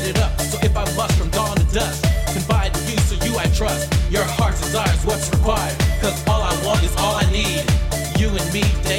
get it up. So if I bust from dawn to dusk, confide in you, so you I trust. Your heart's desire is what's required. Cause all I want is all I need. You and me.